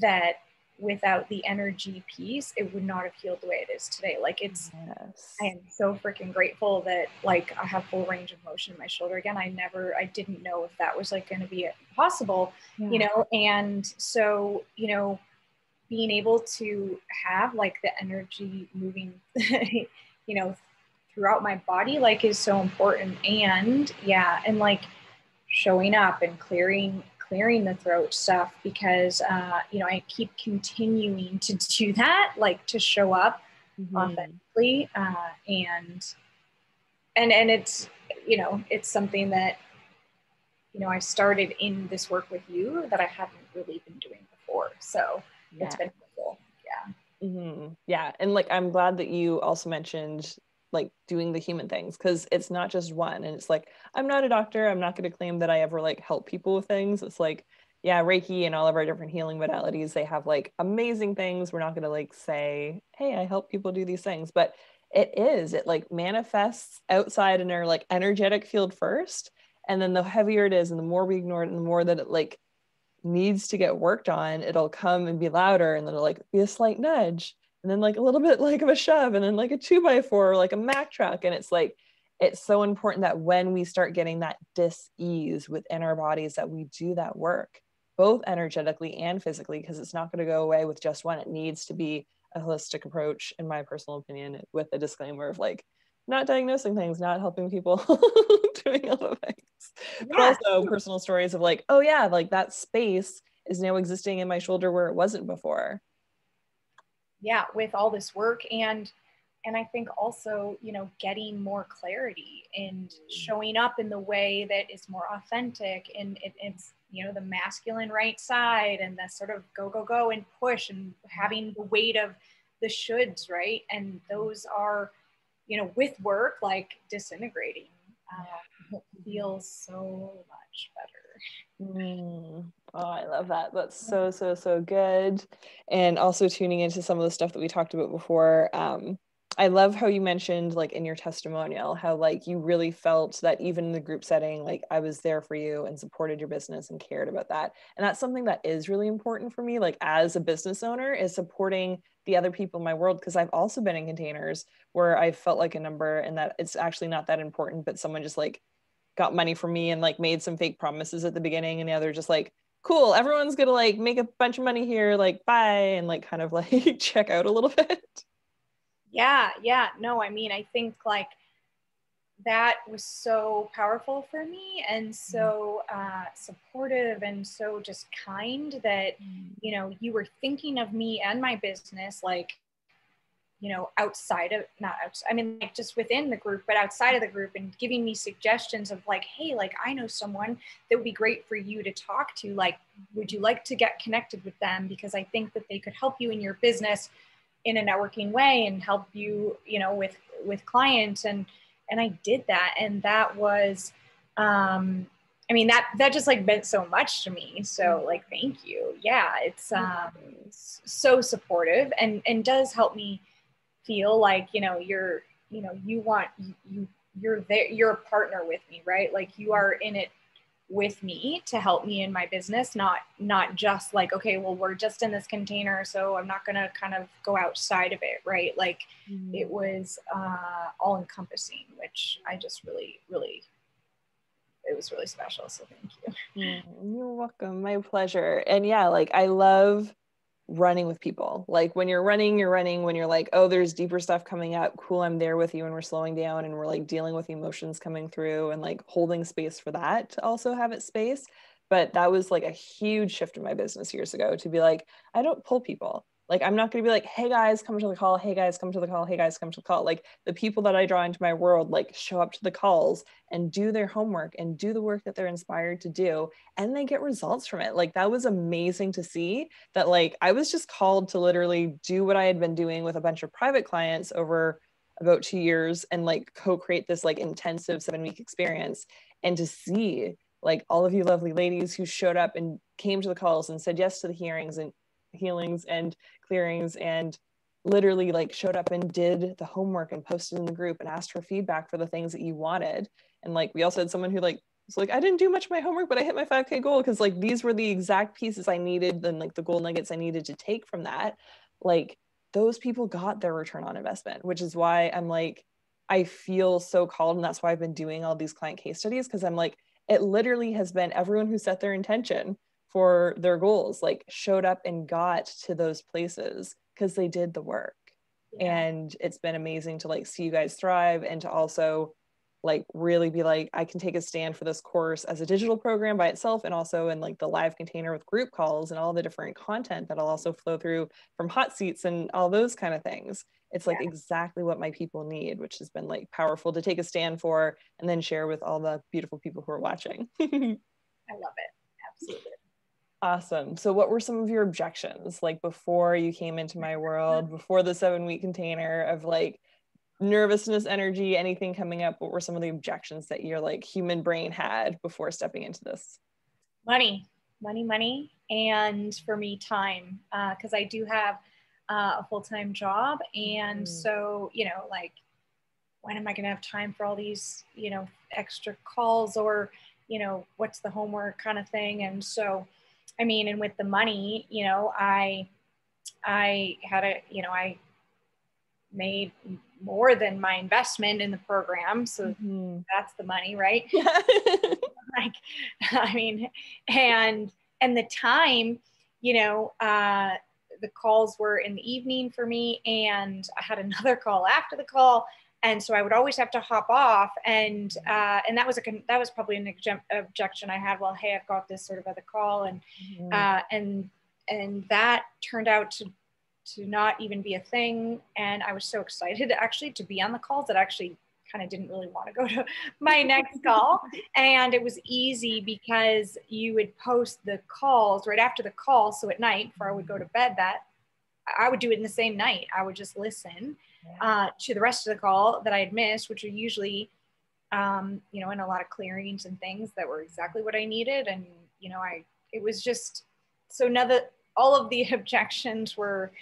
that without the energy piece, it would not have healed the way it is today. Like it's, yes. I am so freaking grateful that like I have full range of motion in my shoulder again. I never, I didn't know if that was like going to be possible, yeah. you know? And so, you know, being able to have like the energy moving you know throughout my body like is so important and yeah and like showing up and clearing clearing the throat stuff because uh, you know i keep continuing to do that like to show up mm-hmm. authentically uh, and and and it's you know it's something that you know i started in this work with you that i hadn't really been doing before so yeah. it's been cool. Yeah. Mm-hmm. Yeah. And like, I'm glad that you also mentioned like doing the human things because it's not just one. And it's like, I'm not a doctor. I'm not going to claim that I ever like help people with things. It's like, yeah, Reiki and all of our different healing modalities, they have like amazing things. We're not going to like say, hey, I help people do these things. But it is, it like manifests outside in our like energetic field first. And then the heavier it is and the more we ignore it and the more that it like needs to get worked on, it'll come and be louder and then it'll like be a slight nudge and then like a little bit like of a shove and then like a two by four or like a Mack truck. And it's like, it's so important that when we start getting that dis-ease within our bodies that we do that work both energetically and physically because it's not going to go away with just one it needs to be a holistic approach in my personal opinion with a disclaimer of like not diagnosing things not helping people doing other things yeah. but also personal stories of like oh yeah like that space is now existing in my shoulder where it wasn't before yeah with all this work and and i think also you know getting more clarity and showing up in the way that is more authentic and it, it's you know the masculine right side and the sort of go go go and push and having the weight of the shoulds right? And those are you know with work like disintegrating uh, feels so much better. Mm. Oh i love that. That's so so so good. And also tuning into some of the stuff that we talked about before. Um, I love how you mentioned like in your testimonial how like you really felt that even in the group setting like I was there for you and supported your business and cared about that. And that's something that is really important for me like as a business owner is supporting the other people in my world because I've also been in containers where I felt like a number and that it's actually not that important but someone just like got money from me and like made some fake promises at the beginning and the other just like cool everyone's going to like make a bunch of money here like bye and like kind of like check out a little bit. Yeah, yeah. No, I mean, I think like that was so powerful for me and so uh, supportive and so just kind that, mm. you know, you were thinking of me and my business like, you know, outside of, not outside, I mean, like just within the group, but outside of the group and giving me suggestions of like, hey, like I know someone that would be great for you to talk to. Like, would you like to get connected with them? Because I think that they could help you in your business in a networking way and help you you know with with clients and and i did that and that was um i mean that that just like meant so much to me so mm-hmm. like thank you yeah it's um so supportive and and does help me feel like you know you're you know you want you you're there you're a partner with me right? Like you are in it with me to help me in my business not not just like okay well we're just in this container so i'm not going to kind of go outside of it right? Like mm-hmm. it was uh, all encompassing which i just really really it was really special so thank you. You're welcome. My pleasure. And yeah like i love running with people. Like when you're running, you're running. When you're like, oh, there's deeper stuff coming up, cool, I'm there with you and we're slowing down and we're like dealing with emotions coming through and like holding space for that to also have its space. But that was like a huge shift in my business years ago to be like, I don't pull people. Like, I'm not going to be like, hey guys, come to the call. Hey guys, come to the call. Hey guys, come to the call. Like, the people that I draw into my world, like, show up to the calls and do their homework and do the work that they're inspired to do. And they get results from it. Like, that was amazing to see that, like, I was just called to literally do what I had been doing with a bunch of private clients over about two years and like co create this like intensive seven week experience and to see like all of you lovely ladies who showed up and came to the calls and said yes to the hearings and healings and clearings and literally like showed up and did the homework and posted in the group and asked for feedback for the things that you wanted. And like we also had someone who like was like i didn't do much of my homework but i hit my 5k goal. Because like these were the exact pieces i needed and like the gold nuggets i needed to take from that. Like those people got their return on investment which is why i'm like i feel so called and that's why i've been doing all these client case studies because i'm like it literally has been everyone who set their intention for their goals like showed up and got to those places because they did the work. Yeah. and it's been amazing to like see you guys thrive and to also like really be like i can take a stand for this course as a digital program by itself and also in like the live container with group calls and all the different content that'll also flow through from hot seats and all those kind of things. It's like yeah. exactly what my people need which has been like powerful to take a stand for and then share with all the beautiful people who are watching. I love it. Absolutely Awesome. So, what were some of your objections like before you came into my world, before the seven week container of like nervousness, energy, anything coming up? What were some of the objections that your like human brain had before stepping into this? Money, money, money. And for me, time, because uh, I do have uh, a full time job. And mm. so, you know, like, when am I going to have time for all these, you know, extra calls or, you know, what's the homework kind of thing? And so, I mean, and with the money, you know, I, I had a, you know, I made more than my investment in the program. So mm-hmm. that's the money, right? like, I mean, and and the time, you know, uh, the calls were in the evening for me, and I had another call after the call, and so I would always have to hop off, and uh, and that was a that was probably an objection I had. Well, hey, I've got this sort of other call, and mm-hmm. uh, and and that turned out to to not even be a thing. And I was so excited actually to be on the calls that actually kind of didn't really want to go to my next call. And it was easy because you would post the calls right after the call. So at night, before I would go to bed, that I would do it in the same night. I would just listen uh, to the rest of the call that I had missed, which are usually, um, you know, in a lot of clearings and things that were exactly what I needed. And, you know, I, it was just, so now that all of the objections were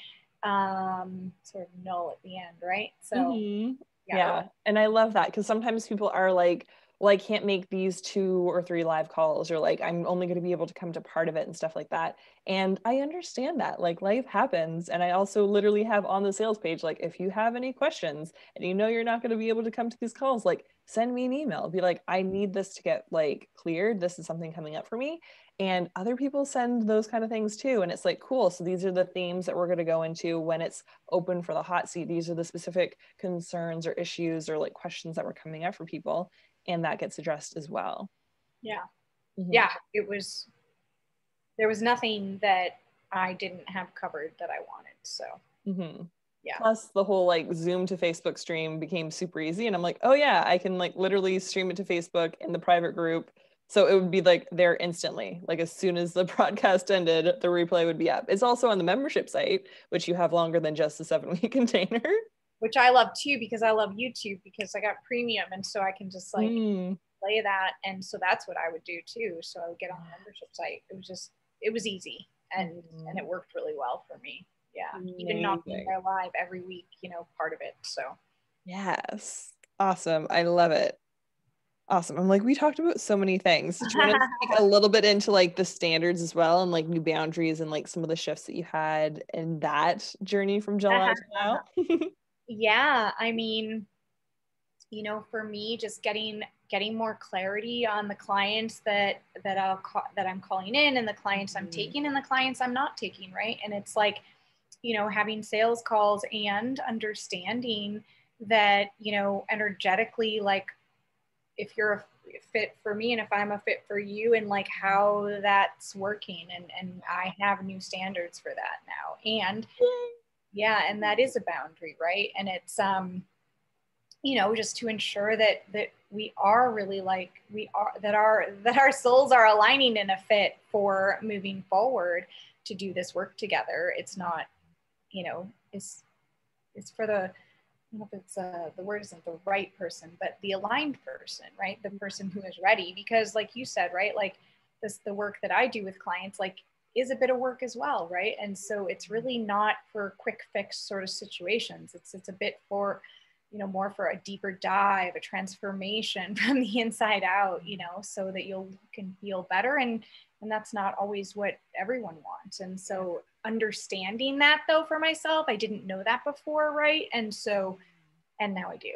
um, sort of null at the end, right? So, mm-hmm. yeah. yeah. And I love that because sometimes people are like, well, I can't make these two or three live calls, or like, I'm only going to be able to come to part of it and stuff like that. And I understand that, like, life happens. And I also literally have on the sales page, like, if you have any questions and you know you're not going to be able to come to these calls, like, send me an email. Be like, I need this to get like cleared. This is something coming up for me and other people send those kind of things too and it's like cool so these are the themes that we're going to go into when it's open for the hot seat these are the specific concerns or issues or like questions that were coming up for people and that gets addressed as well yeah mm-hmm. yeah it was there was nothing that i didn't have covered that i wanted so mm-hmm. yeah plus the whole like zoom to facebook stream became super easy and i'm like oh yeah i can like literally stream it to facebook in the private group so it would be like there instantly. Like as soon as the broadcast ended, the replay would be up. It's also on the membership site, which you have longer than just the seven week container. Which I love too because I love YouTube because I got premium and so I can just like mm. play that. And so that's what I would do too. So I would get on the membership site. It was just it was easy and mm. and it worked really well for me. Yeah. Amazing. Even not being there live every week, you know, part of it. So yes. Awesome. I love it. Awesome. I'm like, we talked about so many things. Do you want to speak a little bit into like the standards as well and like new boundaries and like some of the shifts that you had in that journey from July to now? yeah. I mean, you know, for me, just getting getting more clarity on the clients that that I'll call that I'm calling in and the clients I'm mm-hmm. taking and the clients I'm not taking, right? And it's like, you know, having sales calls and understanding that, you know, energetically like if you're a fit for me and if I'm a fit for you and like how that's working and and I have new standards for that now and yeah and that is a boundary right and it's um you know just to ensure that that we are really like we are that our that our souls are aligning in a fit for moving forward to do this work together it's not you know it's it's for the I don't know if it's uh, the word isn't the right person, but the aligned person, right? The person who is ready. Because, like you said, right, like this, the work that I do with clients, like is a bit of work as well, right? And so it's really not for quick fix sort of situations. It's it's a bit for, you know, more for a deeper dive, a transformation from the inside out, you know, so that you'll can feel better and and that's not always what everyone wants. And so understanding that though for myself. I didn't know that before, right? And so, and now I do.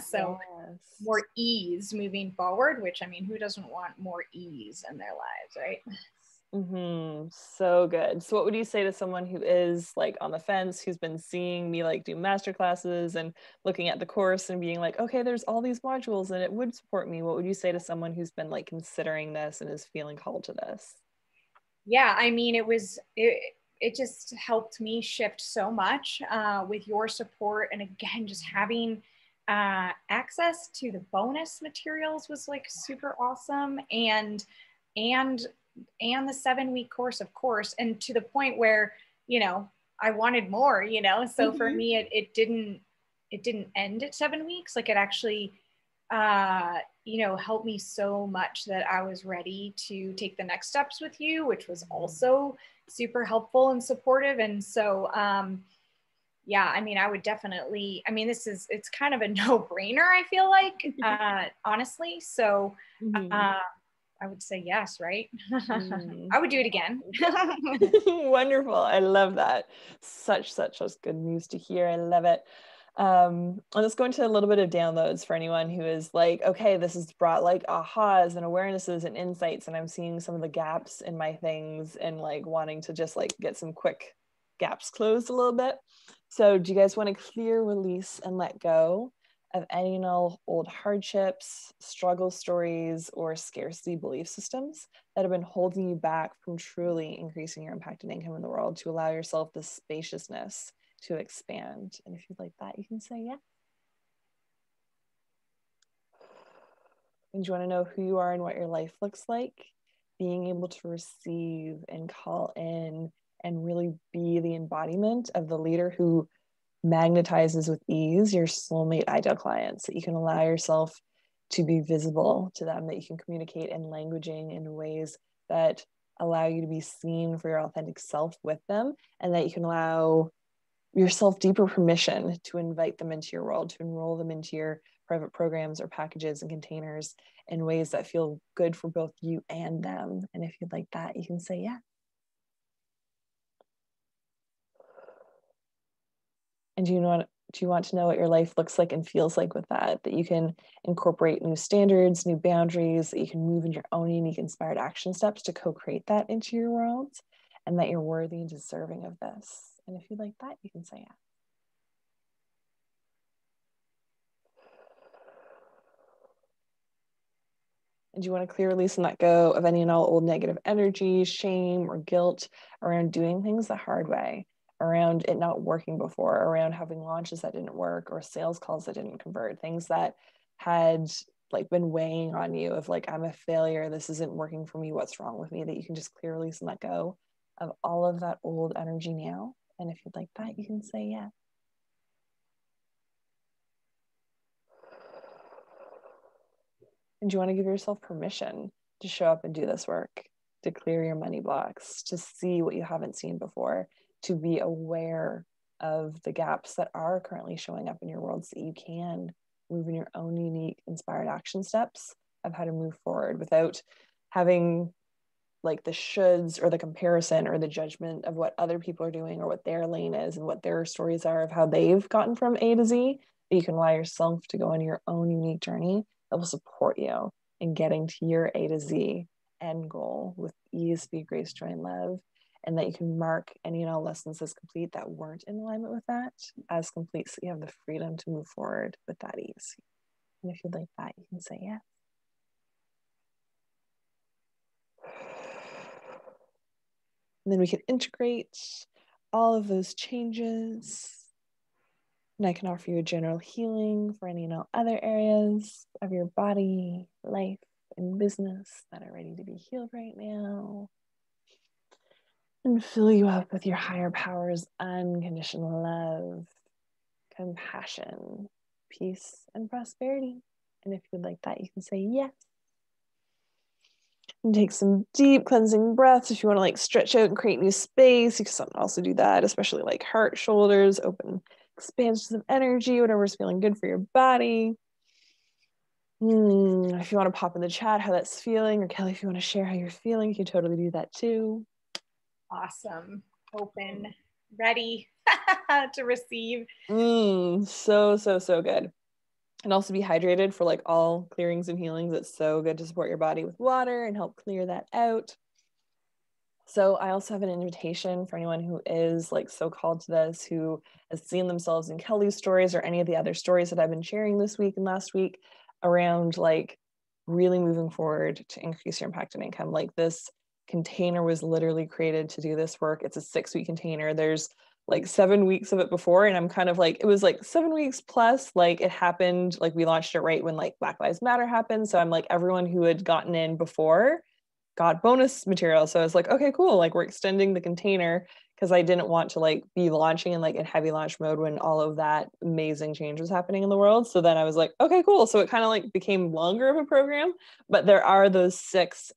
so yes. more ease moving forward, which I mean, who doesn't want more ease in their lives, right? Mm-hmm. So good. So, what would you say to someone who is like on the fence, who's been seeing me like do master classes and looking at the course and being like, okay, there's all these modules and it would support me? What would you say to someone who's been like considering this and is feeling called to this? Yeah, I mean, it was it, it just helped me shift so much uh, with your support. And again, just having uh, access to the bonus materials was like super awesome. And, and, and the seven week course, of course, and to the point where, you know, I wanted more, you know? So mm-hmm. for me, it, it didn't, it didn't end at seven weeks. Like it actually, uh, you know, helped me so much that I was ready to take the next steps with you, which was mm-hmm. also super helpful and supportive. And so, um, yeah, I mean, I would definitely, I mean, this is, it's kind of a no brainer, I feel like, uh, honestly. So, mm-hmm. uh, I would say yes, right? Mm. I would do it again. Wonderful. I love that. Such, such, such good news to hear. I love it. Um, let's go into a little bit of downloads for anyone who is like, okay, this has brought like ahas and awarenesses and insights, and I'm seeing some of the gaps in my things and like wanting to just like get some quick gaps closed a little bit. So, do you guys want to clear, release, and let go of any and all old hardships, struggle stories, or scarcity belief systems that have been holding you back from truly increasing your impact and income in the world to allow yourself the spaciousness to expand. And if you'd like that, you can say yeah. And you want to know who you are and what your life looks like? Being able to receive and call in and really be the embodiment of the leader who magnetizes with ease your soulmate ideal clients, that you can allow yourself to be visible to them, that you can communicate in languaging in ways that allow you to be seen for your authentic self with them, and that you can allow yourself deeper permission to invite them into your world, to enroll them into your private programs or packages and containers in ways that feel good for both you and them. And if you'd like that, you can say, yeah. And do you know do you want to know what your life looks like and feels like with that? That you can incorporate new standards, new boundaries, that you can move in your own unique inspired action steps to co-create that into your world, and that you're worthy and deserving of this. And if you'd like that, you can say yeah. And do you want to clear, release, and let go of any and all old negative energy, shame, or guilt around doing things the hard way, around it not working before, around having launches that didn't work, or sales calls that didn't convert, things that had like been weighing on you of like, I'm a failure, this isn't working for me, what's wrong with me, that you can just clear, release, and let go of all of that old energy now. And if you'd like that, you can say yeah. And you want to give yourself permission to show up and do this work, to clear your money blocks, to see what you haven't seen before, to be aware of the gaps that are currently showing up in your world so that you can move in your own unique inspired action steps of how to move forward without having like the shoulds or the comparison or the judgment of what other people are doing or what their lane is and what their stories are of how they've gotten from A to Z. You can allow yourself to go on your own unique journey that will support you in getting to your A to Z end goal with ease, speed, grace, joy, and love. And that you can mark any and all lessons as complete that weren't in alignment with that as complete so you have the freedom to move forward with that ease. And if you'd like that, you can say yes. And then we can integrate all of those changes. And I can offer you a general healing for any and all other areas of your body, life, and business that are ready to be healed right now. And fill you up with your higher powers, unconditional love, compassion, peace, and prosperity. And if you'd like that, you can say yes. And take some deep cleansing breaths. If you want to like stretch out and create new space, you can also do that, especially like heart, shoulders, open expansions of energy, whatever's feeling good for your body. Mm, if you want to pop in the chat how that's feeling, or Kellie, if you want to share how you're feeling, you can totally do that too. Awesome. Open, ready to receive. Mm, so, so, so good and also be hydrated for like all clearings and healings. It's so good to support your body with water and help clear that out. So I also have an invitation for anyone who is like so called to this, who has seen themselves in Kellie's stories or any of the other stories that I've been sharing this week and last week around like really moving forward to increase your impact and income. Like this container was literally created to do this work. It's a six week container. There's like seven weeks of it before and i'm kind of like it was like seven weeks plus like it happened like we launched it right when like black lives matter happened so i'm like everyone who had gotten in before got bonus material so i was like okay cool like we're extending the container because i didn't want to like be launching in like in heavy launch mode when all of that amazing change was happening in the world so then i was like okay cool so it kind of like became longer of a program but there are those six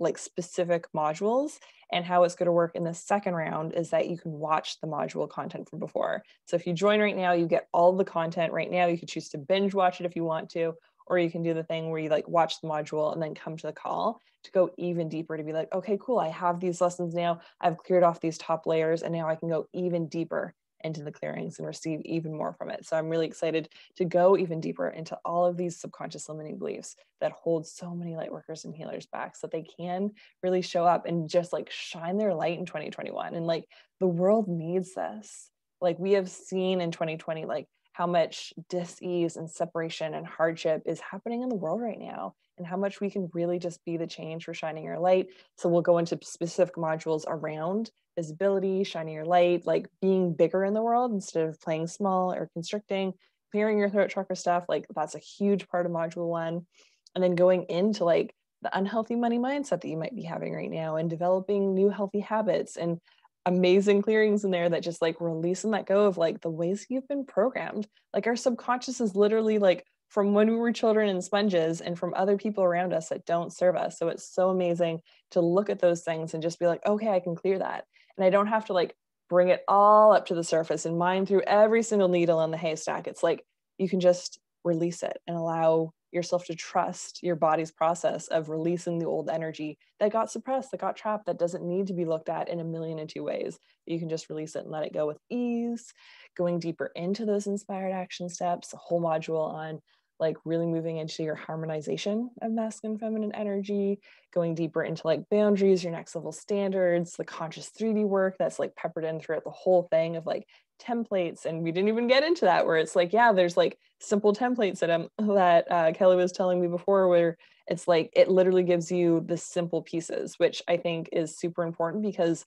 like specific modules and how it's going to work in the second round is that you can watch the module content from before. So if you join right now, you get all the content right now. You could choose to binge watch it if you want to, or you can do the thing where you like watch the module and then come to the call to go even deeper to be like, okay, cool, I have these lessons now. I've cleared off these top layers and now I can go even deeper into the clearings and receive even more from it. So I'm really excited to go even deeper into all of these subconscious limiting beliefs that hold so many light workers and healers back so that they can really show up and just like shine their light in 2021. And like the world needs this. Like we have seen in 2020, like how much dis-ease and separation and hardship is happening in the world right now and how much we can really just be the change for shining your light. So we'll go into specific modules around visibility, shining your light, like being bigger in the world instead of playing small or constricting, clearing your throat chakra stuff. Like that's a huge part of module one. And then going into like the unhealthy money mindset that you might be having right now and developing new healthy habits and amazing clearings in there that just like release and let go of like the ways you've been programmed. Like our subconscious is literally like from when we were children and sponges and from other people around us that don't serve us. So it's so amazing to look at those things and just be like, okay, I can clear that. And I don't have to like bring it all up to the surface and mine through every single needle in the haystack. It's like you can just release it and allow yourself to trust your body's process of releasing the old energy that got suppressed, that got trapped, that doesn't need to be looked at in a million and two ways. You can just release it and let it go with ease, going deeper into those inspired action steps, a whole module on like really moving into your harmonization of masculine feminine energy going deeper into like boundaries your next level standards the conscious 3d work that's like peppered in throughout the whole thing of like templates and we didn't even get into that where it's like yeah there's like simple templates that um that uh, Kellie was telling me before where it's like it literally gives you the simple pieces which i think is super important because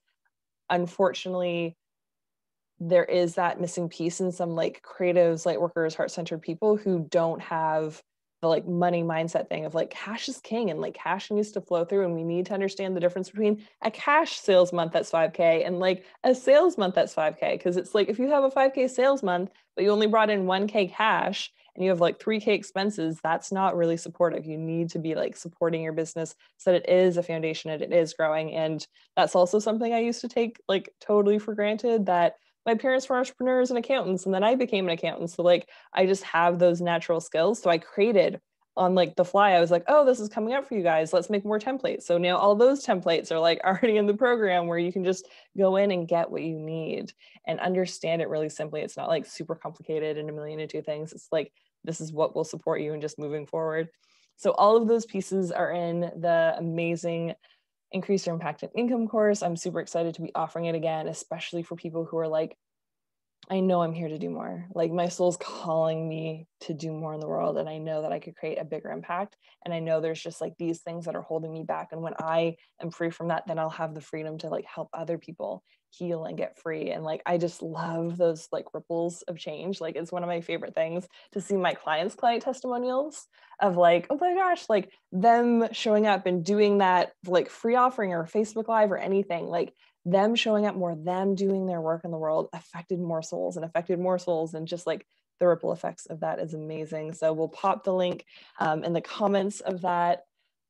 unfortunately there is that missing piece in some like creatives light workers heart-centered people who don't have the like money mindset thing of like cash is king and like cash needs to flow through and we need to understand the difference between a cash sales month that's 5k and like a sales month that's 5k because it's like if you have a 5k sales month but you only brought in 1k cash and you have like 3k expenses that's not really supportive. You need to be like supporting your business so that it is a foundation and it is growing. And that's also something i used to take like totally for granted that my parents were entrepreneurs and accountants and then i became an accountant. So like i just have those natural skills. So i created on like the fly i was like oh this is coming up for you guys. Let's make more templates. So now all those templates are like already in the program where you can just go in and get what you need and understand it really simply. It's not like super complicated and a million and two things. It's like this is what will support you and just moving forward. So all of those pieces are in the amazing increase your impact and income course. I'm super excited to be offering it again, especially for people who are like, I know I'm here to do more. Like my soul's calling me to do more in the world. And I know that I could create a bigger impact. And I know there's just like these things that are holding me back. And when I am free from that, then I'll have the freedom to like help other people heal and get free. And like I just love those like ripples of change. Like it's one of my favorite things to see my clients' client testimonials of like, oh my gosh, like them showing up and doing that like free offering or Facebook Live or anything. Like them showing up more, them doing their work in the world affected more souls and affected more souls. And just like the ripple effects of that is amazing. So we'll pop the link um, in the comments of that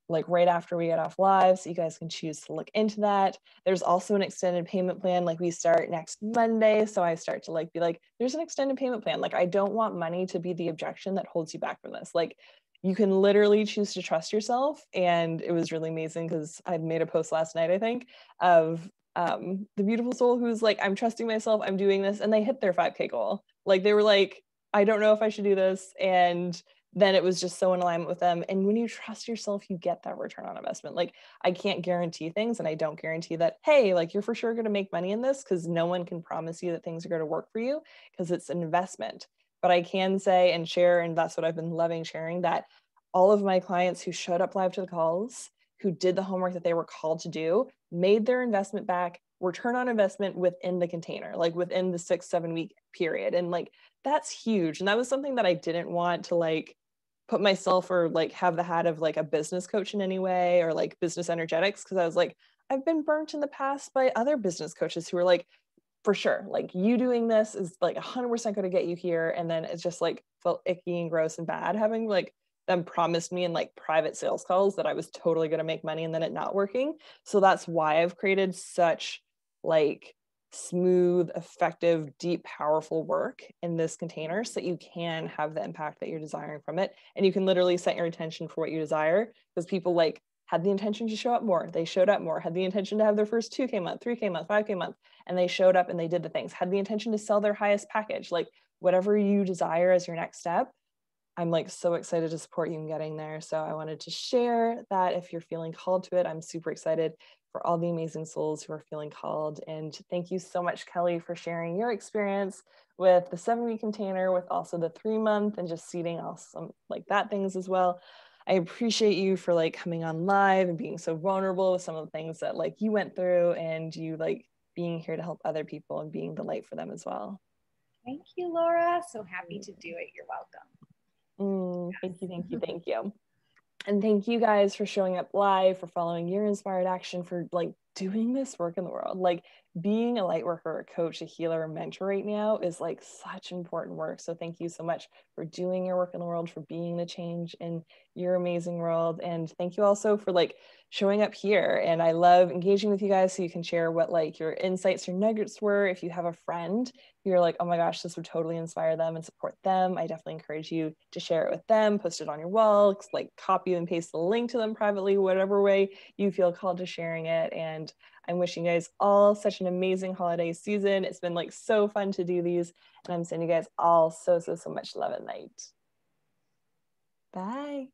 like right after we get off live so you guys can choose to look into that there's also an extended payment plan like we start next monday so i start to like be like there's an extended payment plan like i don't want money to be the objection that holds you back from this like you can literally choose to trust yourself and it was really amazing because i made a post last night i think of um, the beautiful soul who's like, I'm trusting myself, I'm doing this, and they hit their 5K goal. Like they were like, I don't know if I should do this. And then it was just so in alignment with them. And when you trust yourself, you get that return on investment. Like I can't guarantee things, and I don't guarantee that, hey, like you're for sure going to make money in this because no one can promise you that things are going to work for you because it's an investment. But I can say and share, and that's what I've been loving sharing that all of my clients who showed up live to the calls, who did the homework that they were called to do, made their investment back, return on investment within the container, like within the six, seven week period. And like that's huge. And that was something that I didn't want to like put myself or like have the hat of like a business coach in any way or like business energetics. Cause I was like, I've been burnt in the past by other business coaches who are like, for sure, like you doing this is like 100% going to get you here. And then it's just like felt icky and gross and bad having like them promised me in like private sales calls that I was totally going to make money and then it not working. So that's why I've created such like smooth, effective, deep, powerful work in this container so that you can have the impact that you're desiring from it. And you can literally set your intention for what you desire because people like had the intention to show up more. They showed up more, had the intention to have their first 2K month, 3K month, 5K month, and they showed up and they did the things, had the intention to sell their highest package, like whatever you desire as your next step. I'm like so excited to support you in getting there. So I wanted to share that if you're feeling called to it, I'm super excited for all the amazing souls who are feeling called. And thank you so much, Kellie, for sharing your experience with the seven week container, with also the three month and just seeding awesome like that things as well. I appreciate you for like coming on live and being so vulnerable with some of the things that like you went through and you like being here to help other people and being the light for them as well. Thank you, Laura. So happy to mm-hmm. do it. You're welcome. Mm, thank you, thank you, thank you. And thank you guys for showing up live, for following your inspired action, for like doing this work in the world. Like being a light worker, a coach, a healer, a mentor right now is like such important work. So thank you so much for doing your work in the world, for being the change in your amazing world. And thank you also for like showing up here. And I love engaging with you guys so you can share what like your insights or nuggets were. If you have a friend you're like, oh my gosh, this would totally inspire them and support them, I definitely encourage you to share it with them, post it on your wall, like copy and paste the link to them privately, whatever way you feel called to sharing it. And I'm wishing you guys all such an amazing holiday season. It's been like so fun to do these. And I'm sending you guys all so, so, so much love and light. Bye.